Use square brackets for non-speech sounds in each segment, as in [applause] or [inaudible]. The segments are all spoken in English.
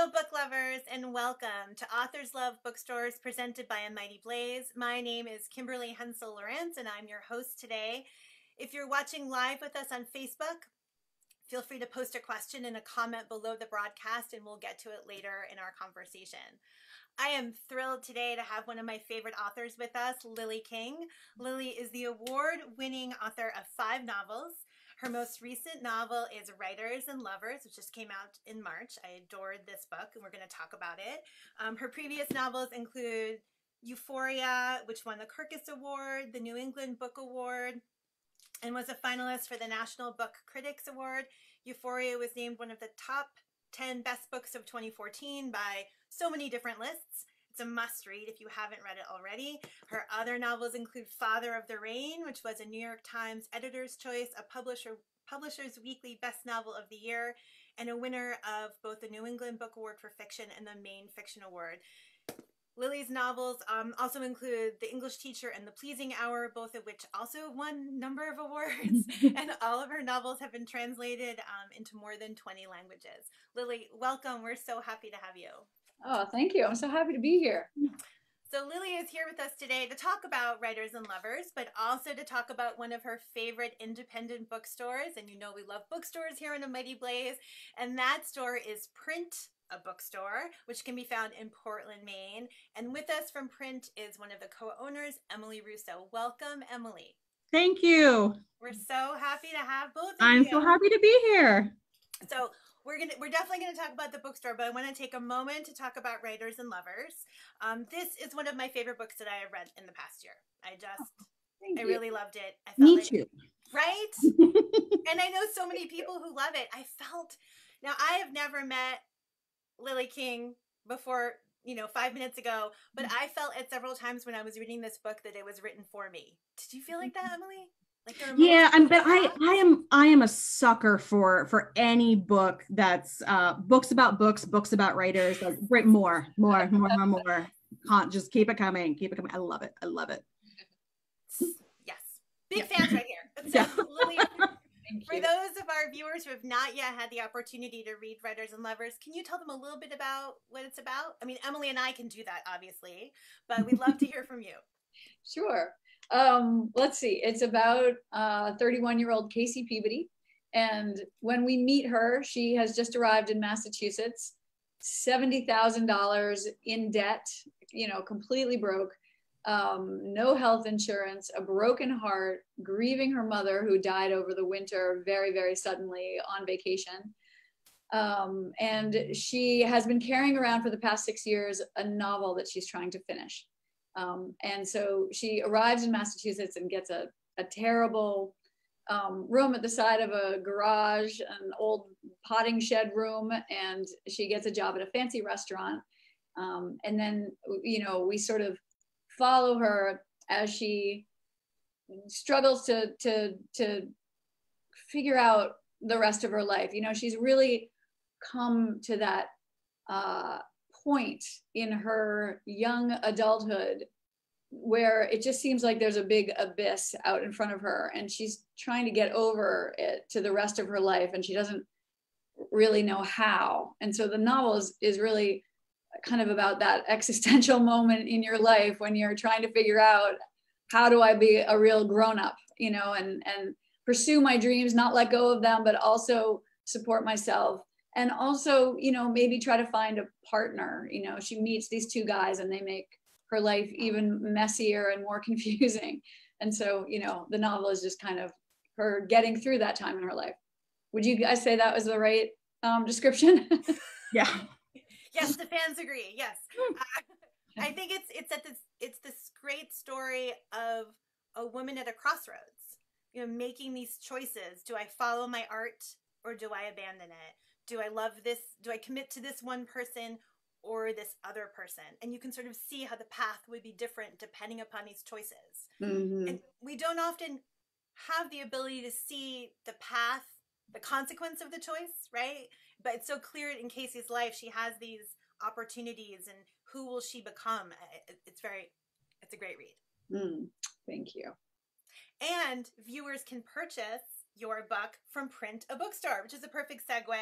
Hello, book lovers, and welcome to Authors Love Bookstores presented by A Mighty Blaze. My name is Kimberly Hensle Lowrance, and I'm your host today. If you're watching live with us on Facebook, feel free to post a question in a comment below the broadcast, and we'll get to it later in our conversation. I am thrilled today to have one of my favorite authors with us, Lily King. Lily is the award winning author of five novels. Her most recent novel is Writers and Lovers, which just came out in March. I adored this book, and we're going to talk about it. Um, her previous novels include Euphoria, which won the Kirkus Award, the New England Book Award, and was a finalist for the National Book Critics Award. Euphoria was named one of the top 10 best books of 2014 by so many different lists. It's a must read if you haven't read it already. Her other novels include Father of the Rain, which was a New York Times Editor's Choice, a publisher Publishers Weekly Best Novel of the Year, and a winner of both the New England Book Award for Fiction and the Maine Fiction Award. Lily's novels um, also include The English Teacher and The Pleasing Hour, both of which also won number of awards. [laughs] and all of her novels have been translated um, into more than 20 languages. Lily, welcome. We're so happy to have you. Oh, thank you. I'm so happy to be here. So, Lily is here with us today to talk about Writers and Lovers, but also to talk about one of her favorite independent bookstores. And you know, we love bookstores here in the Mighty Blaze. And that store is Print, a bookstore, which can be found in Portland, Maine. And with us from Print is one of the co owners, Emily Russo. Welcome, Emily. Thank you. We're so happy to have both of you. I'm you. so happy to be here. So, we're gonna we're definitely gonna talk about the bookstore, but I want to take a moment to talk about Writers and Lovers. Um, this is one of my favorite books that I have read in the past year. I just Thank I you. really loved it. I felt Me like, too. right? [laughs] and I know so many people who love it. I felt now I have never met Lily King before, you know, five minutes ago, but Mm-hmm. I felt it several times when I was reading this book that it was written for me. Did you feel like that, Emily? Like yeah, I'm but I I am I am a sucker for for any book that's uh books about books, books about writers, like write more, more, [laughs] more, more, more. Can't just keep it coming, keep it coming. I love it. I love it. Yes. Big Yeah. fans right here. [laughs] So, Yeah. Lily, [laughs] for you. those of our viewers who have not yet had the opportunity to read Writers and Lovers, can you tell them a little bit about what it's about? I mean, Emily and I can do that, obviously, but we'd love to hear from you. Sure. Um, let's see. It's about uh, 31 year old Casey Peabody. And when we meet her, she has just arrived in Massachusetts, $70,000 in debt, you know, completely broke, um, no health insurance, a broken heart, grieving her mother who died over the winter very, very suddenly on vacation. Um, and she has been carrying around for the past six years a novel that she's trying to finish. Um, and so she arrives in Massachusetts and gets a, a terrible um, room at the side of a garage, an old potting shed room, and she gets a job at a fancy restaurant. Um, and then, you know, we sort of follow her as she struggles to to to figure out the rest of her life. You know, she's really come to that uh, point in her young adulthood where it just seems like there's a big abyss out in front of her and she's trying to get over it to the rest of her life and she doesn't really know how. And so the novel is, is really kind of about that [laughs] existential moment in your life when you're trying to figure out how do i be a real grown-up you know and and pursue my dreams not let go of them but also support myself and also you know maybe try to find a partner you know she meets these two guys and they make her life even messier and more [laughs] confusing and so you know the novel is just kind of her getting through that time in her life would you guys say that was the right um, description [laughs] Yeah. Yes, the fans agree. Yes, uh, I think it's it's at this it's this great story of a woman at a crossroads. You know, making these choices. Do I follow my art or do I abandon it? Do I love this? Do I commit to this one person or this other person? And you can sort of see how the path would be different depending upon these choices. Mhm. And we don't often have the ability to see the path, the consequence of the choice, right? But it's so clear in Casey's life. She has these opportunities, and who will she become? It's very, it's a great read. Mm, thank you And viewers can purchase your book from Print a Bookstore, which is a perfect segue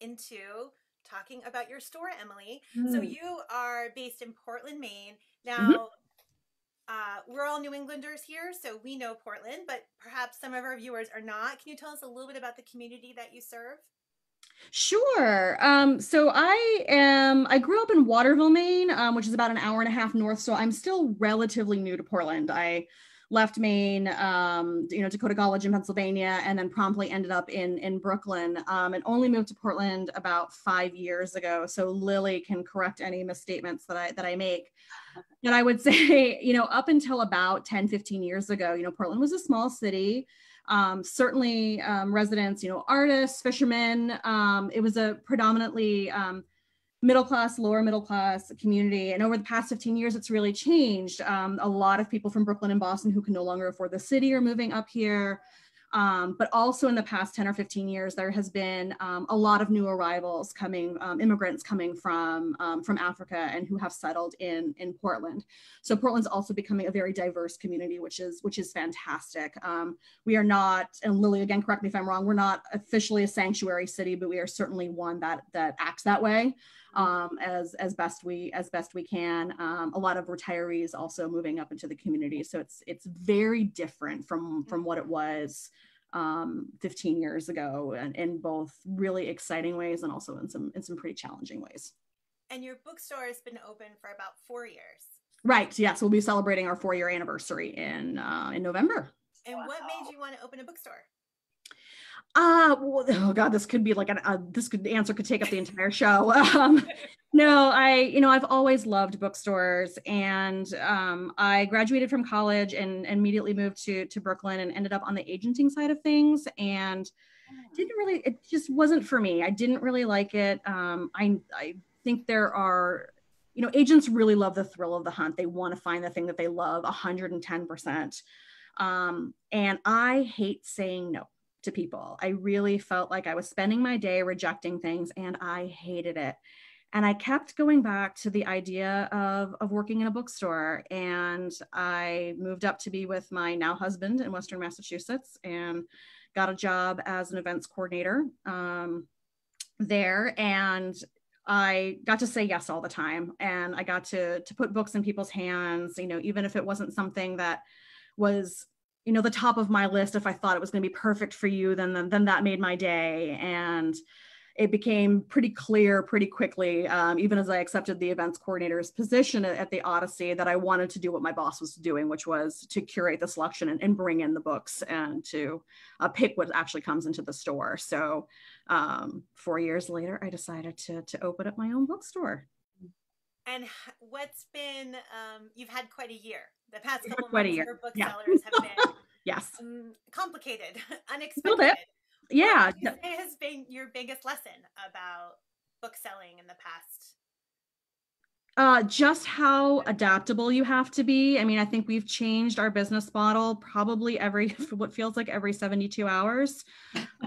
into talking about your store, Emily. Mm. So you are based in Portland, Maine. Now, mm-hmm. uh, we're all New Englanders here, so we know Portland, but perhaps some of our viewers are not. Can you tell us a little bit about the community that you serve? Sure. Um, so I am, I grew up in Waterville, Maine, um, which is about an hour and a half north. So I'm still relatively new to Portland. I left Maine, um, you know, Dakota College in Pennsylvania, and then promptly ended up in in Brooklyn, um, and only moved to Portland about five years ago. So Lily can correct any misstatements that I that I make. And I would [laughs] say, you know, up until about 10, 15 years ago, you know, Portland was a small city. Um, certainly um, residents, you know, artists, fishermen. Um, it was a predominantly um, middle class, lower middle class community. And over the past 15 years, it's really changed. Um, a lot of people from Brooklyn and Boston who can no longer afford the city are moving up here. Um, but also in the past 10 or 15 years, there has been um, a lot of new arrivals coming, um, immigrants coming from, um, from Africa and who have settled in, in Portland. So Portland's also becoming a very diverse community, which is, which is fantastic. Um, we are not, and Lily, again, correct me if I'm wrong, we're not officially a sanctuary city, but we are certainly one that, that acts that way um, as as best we as best we can. Um, a lot of retirees also moving up into the community, so it's it's very different from from what it was um, 15 years ago, and in both really exciting ways and also in some in some pretty challenging ways. And your bookstore has been open for about four years. Right. Yes, we'll be celebrating our four year anniversary in uh, in November. And wow. what made you want to open a bookstore? Uh, well, [laughs] oh God, this could be like an, uh, this could answer could take up the entire show. [laughs] Um, no, I, you know, I've always loved bookstores and, um, I graduated from college and, and immediately moved to, to Brooklyn and ended up on the agenting side of things and didn't really, it just wasn't for me. I didn't really like it. Um, I, I think there are, you know, agents really love the thrill of the hunt. They want to find the thing that they love 110%. Um, and I hate saying no to people. I really felt like I was spending my day rejecting things and I hated it. And I kept going back to the idea of, of working in a bookstore. And I moved up to be with my now husband in Western Massachusetts and got a job as an events coordinator um, there. And I got to say yes all the time. And I got to, to put books in people's hands, you know, even if it wasn't something that was you know the top of my list if i thought it was going to be perfect for you then, then then that made my day. And it became pretty clear pretty quickly um, even as i accepted the events coordinator's position at, at, the odyssey that i wanted to do what my boss was doing which was to curate the selection and, and bring in the books and to uh, pick what actually comes into the store. So um, four years later i decided to, to open up my own bookstore. And what's been um, you've had quite a year the past couple months booksellers yeah. have been [laughs] yes um, complicated [laughs] unexpected yeah what has been your biggest lesson about book selling in the past uh, just how adaptable you have to be. I mean, I think we've changed our business model probably every [laughs] what feels like every 72 hours.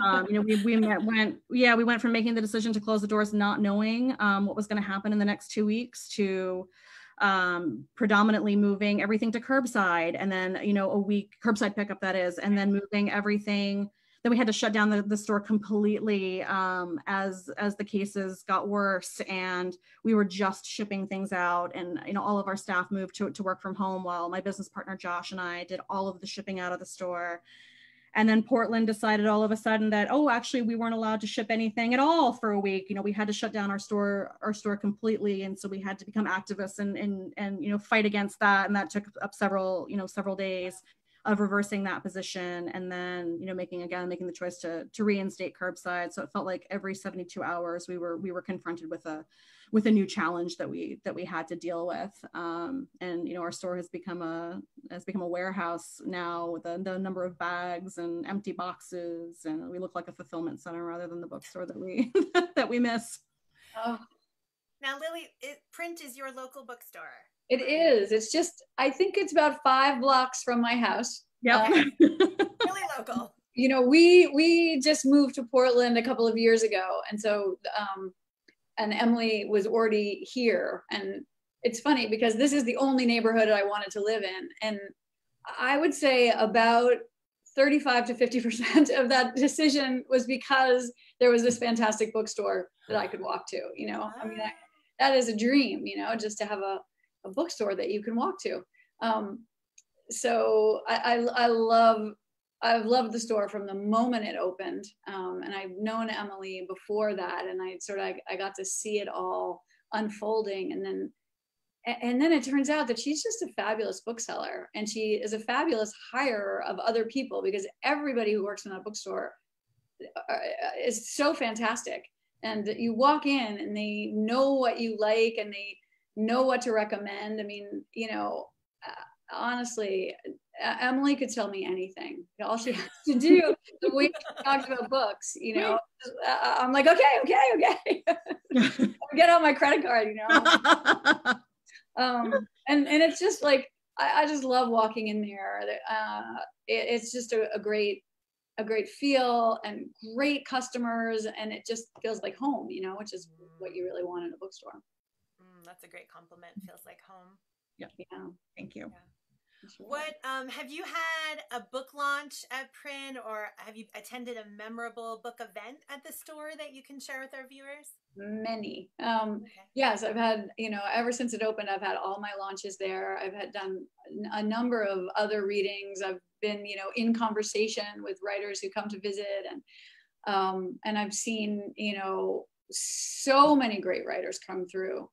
Um, you know, we, we went, yeah, we went from making the decision to close the doors, not knowing um, what was going to happen in the next two weeks, to um, predominantly moving everything to curbside, and then you know a week curbside pickup that is, and then moving everything. Then we had to shut down the, the store completely um, as as the cases got worse and we were just shipping things out and you know all of our staff moved to, to work from home while my business partner josh and i did all of the shipping out of the store and then portland decided all of a sudden that oh actually we weren't allowed to ship anything at all for a week. You know we had to shut down our store our store completely. And so we had to become activists and and and you know fight against that. And that took up several you know several days of reversing that position and then you know making again making the choice to to reinstate curbside. So it felt like every 72 hours we were we were confronted with a with a new challenge that we that we had to deal with um, and you know our store has become a has become a warehouse now with the, the number of bags and empty boxes and we look like a fulfillment center rather than the bookstore that we [laughs] that we miss oh now lily it, print is your local bookstore it is. It's just, I think it's about five blocks from my house. Yeah. Um, [laughs] really local. You know, we we just moved to Portland a couple of years ago, and so um, and Emily was already here, and it's funny because this is the only neighborhood I wanted to live in, and I would say about 35 to 50% of that decision was because there was this fantastic bookstore that I could walk to, you know, I mean, I, that is a dream, you know, just to have a, a bookstore that you can walk to. Um, so I, I, I love I've loved the store from the moment it opened. Um, and I've known Emily before that. And I sort of, I got to see it all unfolding. And then, and then it turns out that she's just a fabulous bookseller and she is a fabulous hirer of other people because everybody who works in that bookstore uh, is so fantastic. And you walk in and they know what you like and they know what to recommend. I mean, you know, uh, honestly, Emily could tell me anything. All she has to do the way she talks about books, you know, uh, I'm like, okay, okay, okay. [laughs] Get out my credit card, you know. um, and and it's just like I, I just love walking in there. Uh, it, it's just a, a great a great feel and great customers, and it just feels like home, you know, which is what you really want in a bookstore. Mm, that's a great compliment. Feels like home. Yeah. Yeah. Thank you. Yeah. What um, have you had a book launch at Print, or have you attended a memorable book event at the store that you can share with our viewers? Many. Um, okay. Yes, I've had you know ever since it opened, I've had all my launches there. I've had done a number of other readings. I've been you know in conversation with writers who come to visit, and um, and I've seen you know so many great writers come through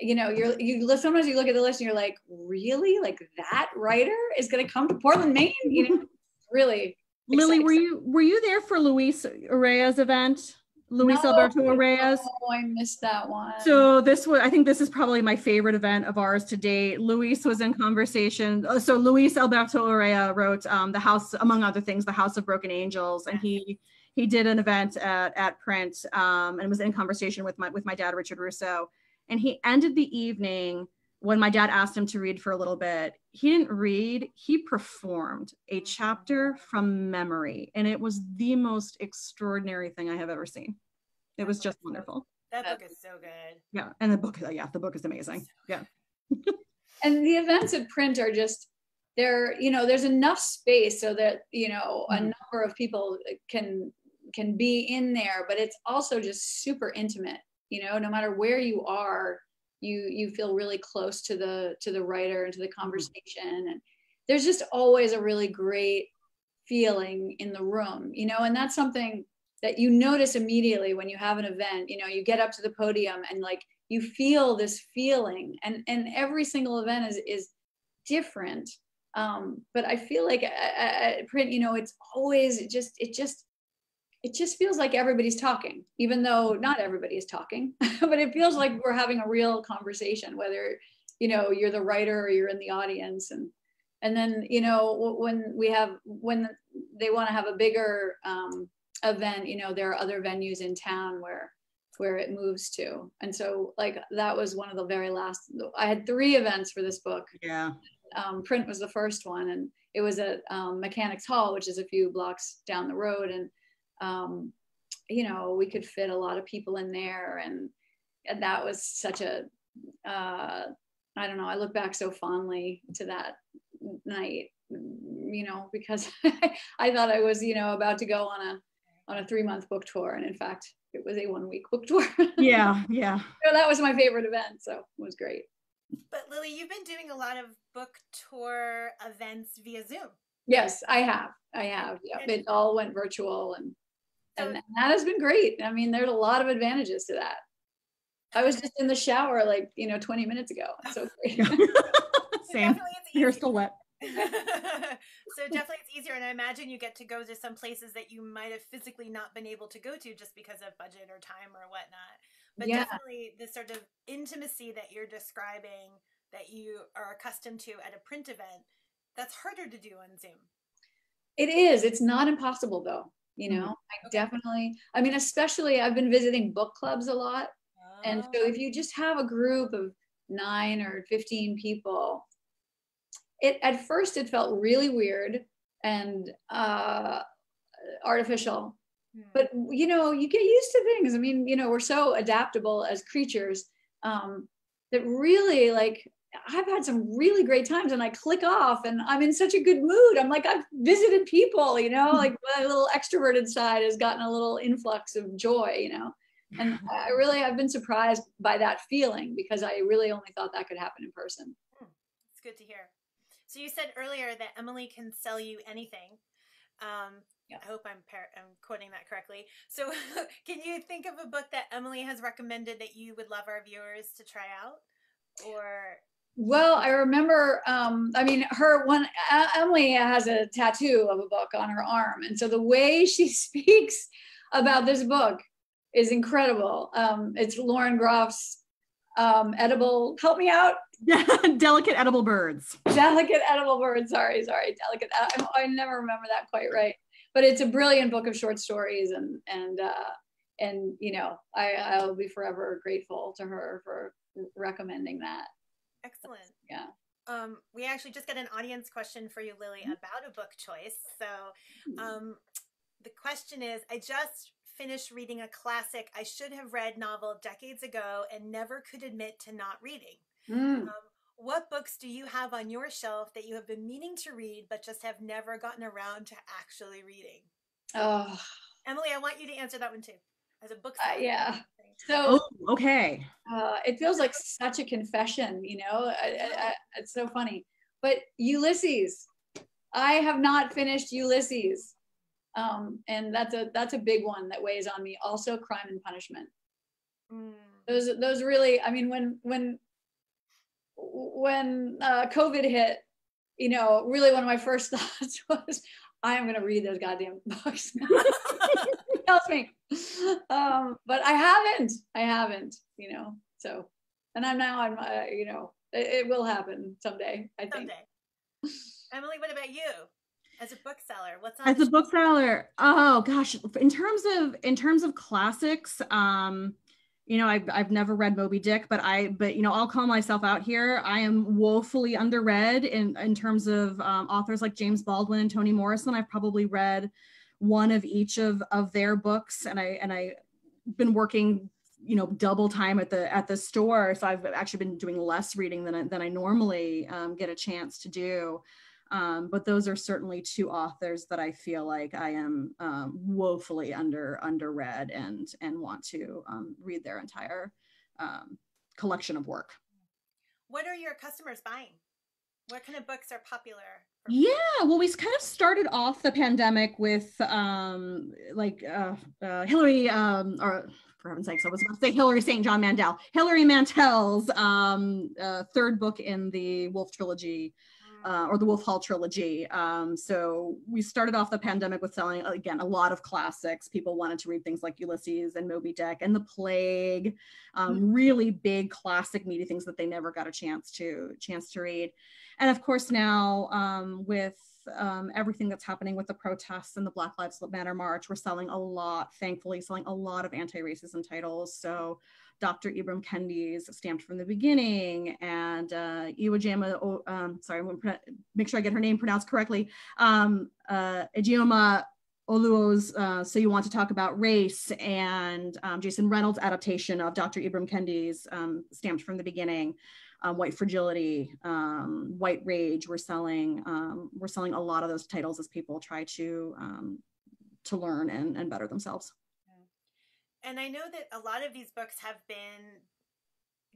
you know you're you look sometimes you look at the list and you're like really? Like that writer is going to come to portland maine? You know [laughs] really lily exciting. were you were you there for luis urrea's event? Luis no, alberto urrea's oh i missed that one. So this was i think this is probably my favorite event of ours to date. Luis was in conversation uh, so luis alberto urrea wrote um, the house among other things the house of broken angels and he he did an event at, at print um, and was in conversation with my with my dad richard russo and he ended the evening when my dad asked him to read for a little bit. He didn't read, he performed a chapter from memory. And it was the most extraordinary thing I have ever seen. It was just wonderful. That book is so good. Yeah. And the book, yeah, the book is amazing. Yeah. [laughs] and the events at print are just, there, you know, there's enough space so that, you know, mm-hmm. a number of people can can be in there, but it's also just super intimate you know no matter where you are you you feel really close to the to the writer and to the mm-hmm. conversation. And there's just always a really great feeling in the room you know and that's something that you notice immediately when you have an event you know you get up to the podium and like you feel this feeling. And and every single event is is different. Um but i feel like at print you know it's always just it just it just feels like everybody's talking, even though not everybody is talking, [laughs] but it feels like we're having a real conversation, whether, you know, you're the writer or you're in the audience. And, and then, you know, when we have, when they want to have a bigger um, event, you know, there are other venues in town where, where it moves to. And so like, that was one of the very last, I had three events for this book. Yeah. Um, print was the first one and it was at um, Mechanics Hall, which is a few blocks down the road. And um, you know, we could fit a lot of people in there. And, and that was such a, uh, I don't know, I look back so fondly to that night, you know, because [laughs] I thought I was, you know, about to go on a, on a three month book tour. And in fact, it was a one week book tour. [laughs] yeah. Yeah. So that was my favorite event. So it was great. But Lily, you've been doing a lot of book tour events via Zoom. Yes, I have. I have. Yeah. It all went virtual and and that has been great. I mean, there's a lot of advantages to that. I was just in the shower like, you know, 20 minutes ago. So great. [laughs] [laughs] Same. You're still wet. [laughs] so definitely it's easier and i imagine you get to go to some places that you might have physically not been able to go to just because of budget or time or whatnot but yeah. definitely the sort of intimacy that you're describing that you are accustomed to at a print event that's harder to do on zoom it is it's not impossible though you mm-hmm. know mm-hmm. i definitely i mean especially i've been visiting book clubs a lot oh. and so if you just have a group of nine or 15 people it at first it felt really weird and uh artificial mm. but you know you get used to things i mean you know we're so adaptable as creatures um that really like I've had some really great times and I click off and I'm in such a good mood. I'm like, I've visited people, you know, like my little extroverted side has gotten a little influx of joy, you know. And [laughs] I really I've been surprised by that feeling because I really only thought that could happen in person. Hmm. It's good to hear. So you said earlier that Emily can sell you anything. Um, yeah. I hope I'm, par- I'm quoting that correctly. So, [laughs] can you think of a book that Emily has recommended that you would love our viewers to try out? Or well, I remember. Um, I mean, her one Emily has a tattoo of a book on her arm, and so the way [laughs] she speaks about this book is incredible. Um, it's Lauren Groff's um, edible. Help me out. [laughs] delicate edible birds. Delicate edible birds. Sorry, sorry. Delicate. I, I never remember that quite right. But it's a brilliant book of short stories, and and uh, and you know, I I'll be forever grateful to her for recommending that. Excellent. Yeah. Um, we actually just got an audience question for you, Lily, mm-hmm. about a book choice. So, mm-hmm. um, the question is I just finished reading a classic I should have read novel decades ago and never could admit to not reading. Mm. Um, what books do you have on your shelf that you have been meaning to read but just have never gotten around to actually reading? Oh, Emily, I want you to answer that one too, as a book. Uh, yeah. So oh, okay, uh, it feels like such a confession, you know. I, I, it's so funny, but Ulysses, I have not finished Ulysses, um, and that's a that's a big one that weighs on me. Also, Crime and Punishment. Mm. Those those really, I mean, when when when uh, COVID hit, you know, really one of my first [laughs] thoughts was, I am going to read those goddamn books. [laughs] [laughs] tells me. Um, but I haven't. I haven't. You know. So, and I'm now on my. You know, it, it will happen someday. I think. Someday. Emily, what about you? As a bookseller, what's on as a bookseller? Oh gosh, in terms of in terms of classics, um, you know, I've, I've never read Moby Dick, but I, but, you know, I'll call myself out here. I am woefully underread in, in terms of um, authors like James Baldwin and Toni Morrison. I've probably read one of each of of their books. And i and i been working you know double time at the at the store. So i've actually been doing less reading than, I, than i normally um, get a chance to do. Um, but those are certainly two authors that i feel like i am um, woefully under underread and and want to um, read their entire um, collection of work. What are your customers buying what kind of books are popular yeah, well, we kind of started off the pandemic with um, like uh, uh, Hilary, um, or for heaven's sakes, I was about to say Hillary St. John Mandel, Hilary Mantel's um, uh, third book in the Wolf trilogy. Uh, or the Wolf Hall trilogy. Um, so we started off the pandemic with selling again a lot of classics. People wanted to read things like Ulysses and Moby Dick and The Plague, um, mm-hmm. really big classic meaty things that they never got a chance to chance to read and of course now um, with um, everything that's happening with the protests and the Black Lives Matter march, we're selling a lot, thankfully, selling a lot of anti-racism titles. So Dr. Ibram Kendi's Stamped from the Beginning and uh, Iweojama, oh, um, sorry, I'm gonna make sure I get her name pronounced correctly, um, uh, Ijeoma Oluo's uh, So You Want to Talk About Race and um, Jason Reynolds' adaptation of Dr. Ibram Kendi's um, Stamped from the Beginning um, White Fragility, um, White Rage. We're selling um, we're selling a lot of those titles as people try to um, to learn and, and better themselves. And I know that a lot of these books have been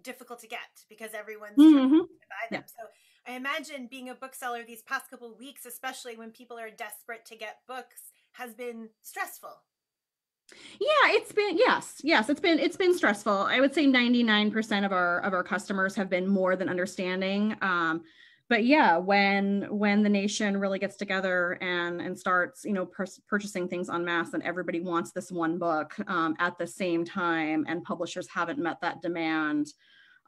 difficult to get because everyone's mm-hmm. to buy them. Yeah. So I imagine being a bookseller these past couple weeks, especially when people are desperate to get books, has been stressful. Yeah it's been yes yes it's been it's been stressful. I would say 99% of our of our customers have been more than understanding um, but yeah when when the nation really gets together and and starts you know pur- purchasing things en masse and everybody wants this one book um, at the same time and publishers haven't met that demand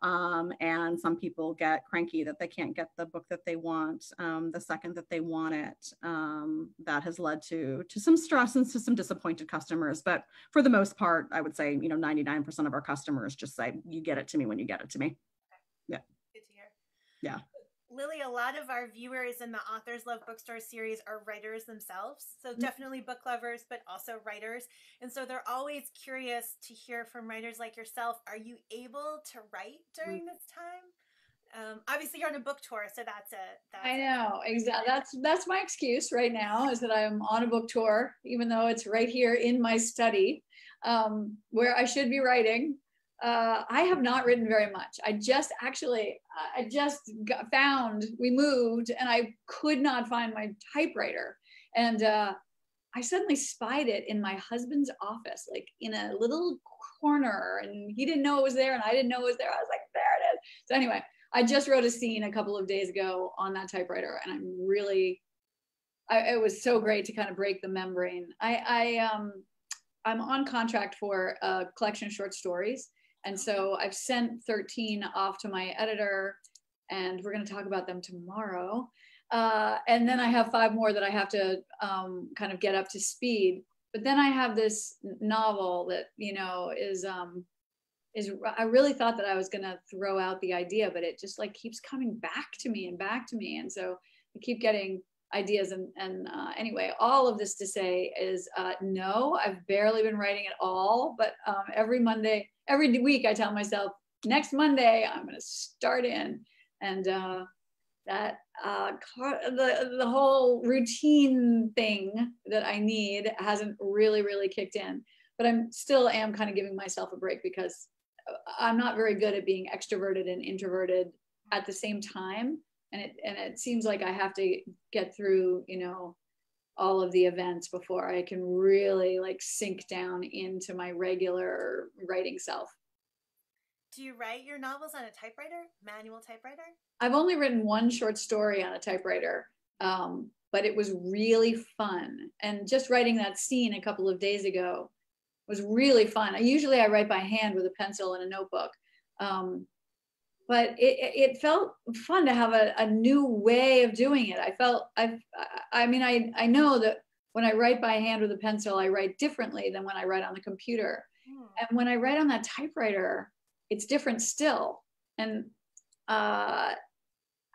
um, and some people get cranky that they can't get the book that they want um, the second that they want it. Um, that has led to to some stress and to some disappointed customers. But for the most part, I would say you know 99% of our customers just say, "You get it to me when you get it to me." Yeah. Good to hear. Yeah. Lily, a lot of our viewers in the Authors Love Bookstore series are writers themselves. So mm-hmm. definitely book lovers, but also writers. And so they're always curious to hear from writers like yourself. Are you able to write during mm-hmm. this time? Um, obviously, you're on a book tour, so that's a. That's I know exactly. That's that's my excuse right now is that I'm on a book tour, even though it's right here in my study, um, where I should be writing. Uh, I have not written very much. I just actually, I just got, found we moved, and I could not find my typewriter, and uh, I suddenly spied it in my husband's office, like in a little corner, and he didn't know it was there, and I didn't know it was there. I was like, there it is. So anyway, I just wrote a scene a couple of days ago on that typewriter, and I'm really, I, it was so great to kind of break the membrane. I, I um, I'm on contract for a collection of short stories, and so I've sent 13 off to my editor, and we're going to talk about them tomorrow. Uh, and then I have five more that I have to um, kind of get up to speed. But then I have this novel that you know is um, is I really thought that I was going to throw out the idea, but it just like keeps coming back to me and back to me. And so I keep getting ideas. And, and uh, anyway, all of this to say is uh, no, I've barely been writing at all. But um, every Monday, every week, I tell myself, next Monday, I'm going to start in. And uh, that uh, the, the whole routine thing that I need hasn't really, really kicked in. But I'm still am kind of giving myself a break because I'm not very good at being extroverted and introverted at the same time. And it and it seems like I have to get through, you know, all of the events before I can really like sink down into my regular writing self. Do you write your novels on a typewriter, manual typewriter? I've only written one short story on a typewriter, um, but it was really fun. And just writing that scene a couple of days ago was really fun. I usually I write by hand with a pencil and a notebook. Um, but it, it felt fun to have a, a new way of doing it. I felt I I mean I I know that when I write by hand with a pencil, I write differently than when I write on the computer. Hmm. And when I write on that typewriter, it's different still. And uh,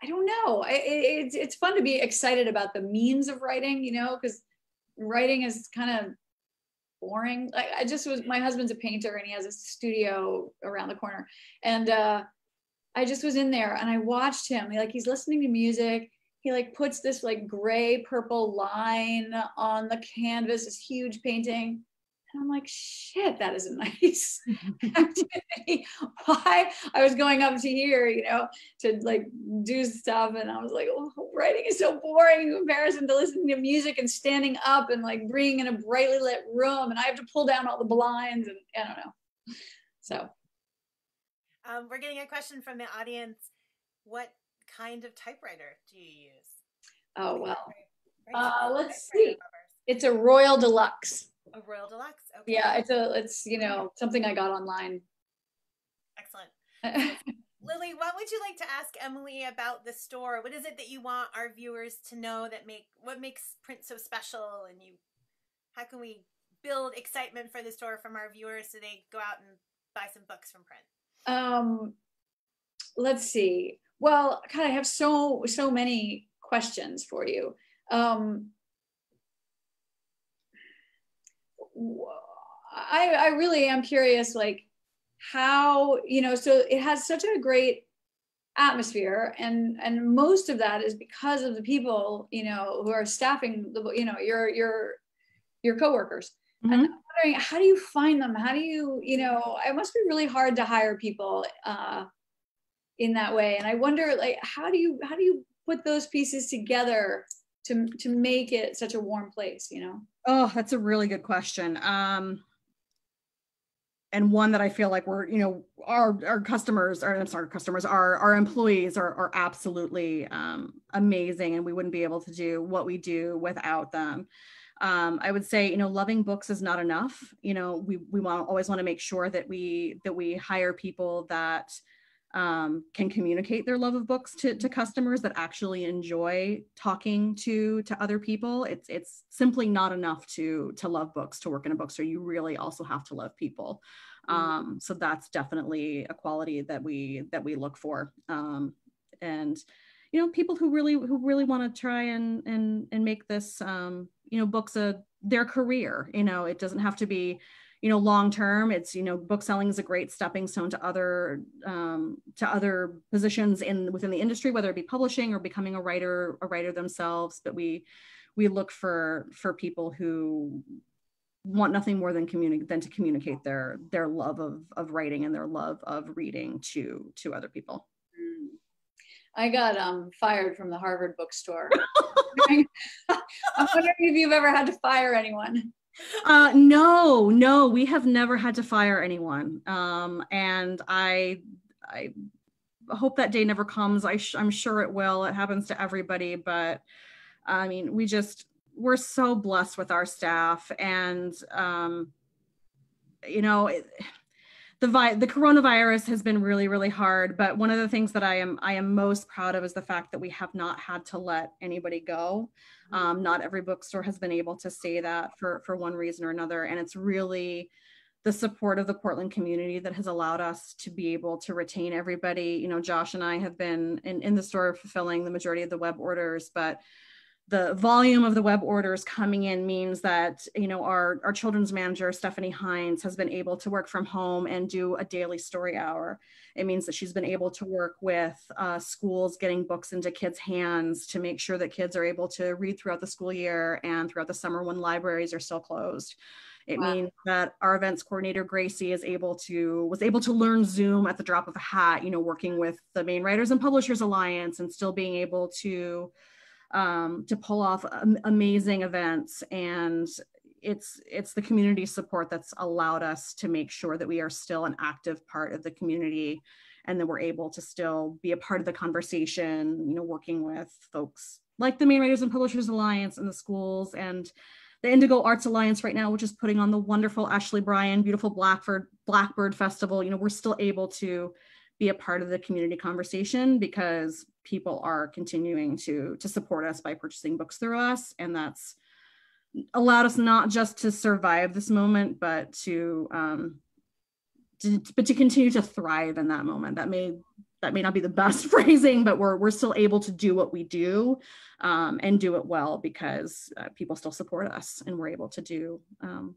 I don't know. It, it, it's it's fun to be excited about the means of writing, you know, because writing is kind of boring. Like I just was, my husband's a painter and he has a studio around the corner. And uh, I just was in there and I watched him. Like he's listening to music. He like puts this like gray purple line on the canvas, this huge painting. And I'm like, shit, that is a [laughs] nice [laughs] activity. Why I was going up to here, you know, to like do stuff. And I was like, oh, writing is so boring in comparison to listening to music and standing up and like being in a brightly lit room. And I have to pull down all the blinds and I don't know. So um, we're getting a question from the audience. What kind of typewriter do you use? Oh, well, uh, let's see. It's a Royal Deluxe. A Royal Deluxe. Okay. Yeah, it's a it's you know something I got online. Excellent. [laughs] Lily, what would you like to ask Emily about the store? What is it that you want our viewers to know that make what makes print so special and you how can we build excitement for the store from our viewers so they go out and buy some books from print? Um let's see. Well, God, I have so so many questions for you. Um I, I really am curious, like how, you know, so it has such a great atmosphere and and most of that is because of the people you know who are staffing the you know your your your coworkers mm-hmm. and I'm wondering how do you find them how do you you know it must be really hard to hire people uh in that way and i wonder like how do you how do you put those pieces together to to make it such a warm place you know oh that's a really good question um and one that I feel like we're, you know, our our customers, or I'm sorry, customers, our our employees are are absolutely um, amazing, and we wouldn't be able to do what we do without them. Um, I would say, you know, loving books is not enough. You know, we we want always want to make sure that we that we hire people that um, can communicate their love of books to, to customers that actually enjoy talking to to other people it's it's simply not enough to to love books to work in a bookstore you really also have to love people mm-hmm. um, so that's definitely a quality that we that we look for um, and you know people who really who really want to try and and and make this um, you know books a their career you know it doesn't have to be you know long term it's you know book selling is a great stepping stone to other um, to other positions in within the industry whether it be publishing or becoming a writer a writer themselves but we we look for for people who want nothing more than communicate than to communicate their their love of of writing and their love of reading to to other people. I got um, fired from the Harvard bookstore. [laughs] I'm wondering if you've ever had to fire anyone. Uh, no, no, we have never had to fire anyone. Um, and I, I hope that day never comes. I sh- I'm sure it will. It happens to everybody, but I mean, we just we're so blessed with our staff, and um, you know. It, the vi- the coronavirus has been really really hard but one of the things that i am i am most proud of is the fact that we have not had to let anybody go mm-hmm. um, not every bookstore has been able to say that for for one reason or another and it's really the support of the portland community that has allowed us to be able to retain everybody you know josh and i have been in, in the store fulfilling the majority of the web orders but the volume of the web orders coming in means that you know our, our children's manager stephanie hines has been able to work from home and do a daily story hour it means that she's been able to work with uh, schools getting books into kids hands to make sure that kids are able to read throughout the school year and throughout the summer when libraries are still closed it wow. means that our events coordinator gracie is able to was able to learn zoom at the drop of a hat you know working with the maine writers and publishers alliance and still being able to um, to pull off amazing events. And it's it's the community support that's allowed us to make sure that we are still an active part of the community and that we're able to still be a part of the conversation you know working with folks like the maine writers and publishers alliance and the schools and the indigo arts alliance right now which is putting on the wonderful ashley bryan beautiful blackbird blackbird festival. You know we're still able to be a part of the community conversation because people are continuing to to support us by purchasing books through us. And that's allowed us not just to survive this moment but to um to, but to continue to thrive in that moment. That may that may not be the best [laughs] phrasing but we're we're still able to do what we do um, and do it well because uh, people still support us and we're able to do um,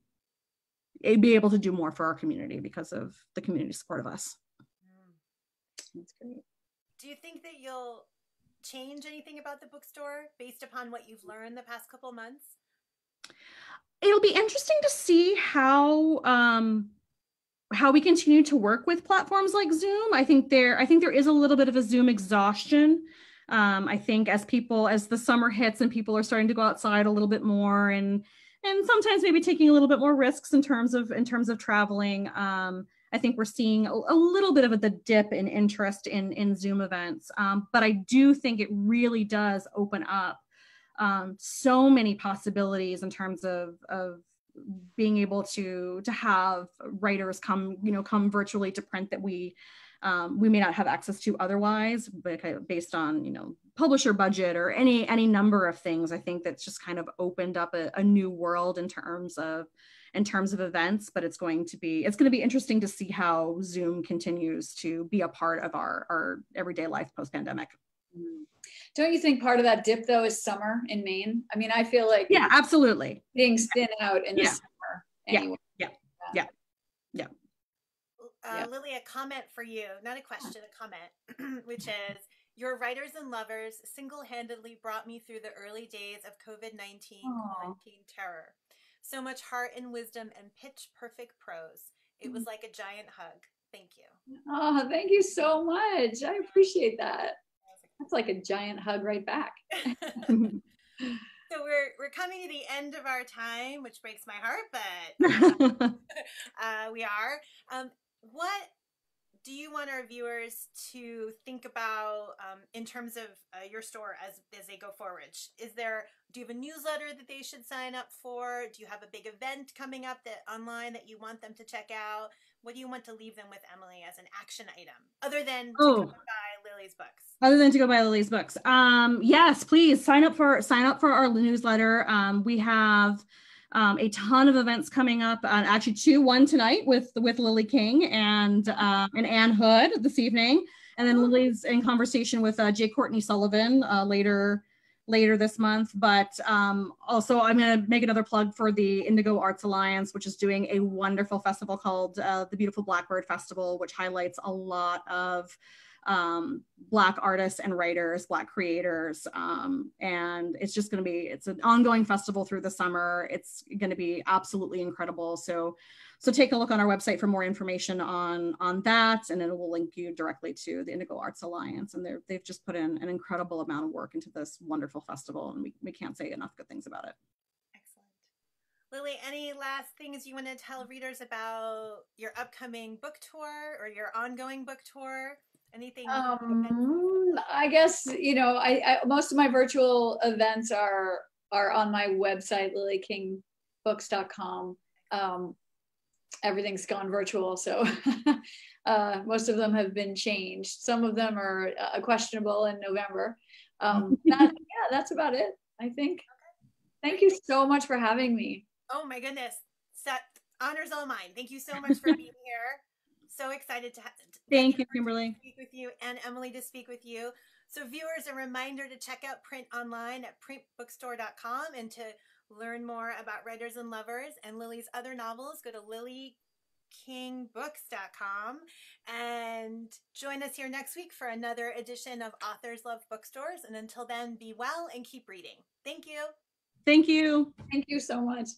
be able to do more for our community because of the community support of us that's great. Do you think that you'll change anything about the bookstore based upon what you've learned the past couple months? It'll be interesting to see how um, how we continue to work with platforms like Zoom. I think there I think there is a little bit of a Zoom exhaustion. Um, I think as people as the summer hits and people are starting to go outside a little bit more and and sometimes maybe taking a little bit more risks in terms of in terms of traveling. Um, I think we're seeing a, a little bit of the dip in interest in, in Zoom events. Um, but I do think it really does open up um, so many possibilities in terms of, of being able to to have writers come you know come virtually to print that we um, we may not have access to otherwise but based on you know publisher budget or any any number of things i think that's just kind of opened up a, a new world in terms of in terms of events, but it's going to be it's going to be interesting to see how Zoom continues to be a part of our our everyday life post pandemic. Mm-hmm. Don't you think part of that dip though is summer in Maine? I mean, I feel like yeah, absolutely being thin out in the summer. Anyway. Yeah, yeah, yeah, yeah. Uh, yeah. Lily, a comment for you, not a question, a comment, [clears throat] which is your writers and lovers single handedly brought me through the early days of COVID 19 quarantine terror. So much heart and wisdom and pitch perfect prose. It was mm. like a giant hug. Thank you. Oh, thank you so much. I appreciate that. That's like a giant hug right back. [laughs] so we're we're coming to the end of our time, which breaks my heart, but [laughs] [laughs] uh, we are. Um, what do you want our viewers to think about um, in terms of uh, your store as as they go forward? Is there do you have a newsletter that they should sign up for? Do you have a big event coming up that online that you want them to check out? What do you want to leave them with, Emily, as an action item other than oh. to buy Lily's books? Other than to go buy Lily's books, um, yes, please sign up for sign up for our newsletter. Um, we have um, a ton of events coming up. Uh, actually, two, one tonight with with Lily King and uh, and Ann Hood this evening, and then Lily's in conversation with uh, J. Courtney Sullivan uh, later later this month. But um, also, I'm going to make another plug for the Indigo Arts Alliance, which is doing a wonderful festival called uh, the Beautiful Blackbird Festival, which highlights a lot of um, black artists and writers black creators um, and it's just going to be it's an ongoing festival through the summer. It's going to be absolutely incredible. So so take a look on our website for more information on on that and it will link you directly to the indigo arts alliance. And they're, they've just put in an incredible amount of work into this wonderful festival and we, we can't say enough good things about it. Excellent. Lily any last things you want to tell readers about your upcoming book tour or your ongoing book tour anything um, i guess you know I, I, most of my virtual events are are on my website lilykingbooks.com um, everything's gone virtual so [laughs] uh, most of them have been changed. Some of them are uh, questionable in november. Um, [laughs] that, yeah that's about it i think. Thank you so much for having me. Oh my goodness. Set honors all mine. Thank you so much for [laughs] being here. So excited to, have. Thank you, Kimberly. speak with you and Emily to speak with you. So, viewers, a reminder to check out print online at printbookstore.com and to learn more about writers and lovers and Lily's other novels, go to lilykingbooks.com and join us here next week for another edition of Authors Love Bookstores. And until then, be well and keep reading. Thank you. Thank you. Thank you so much.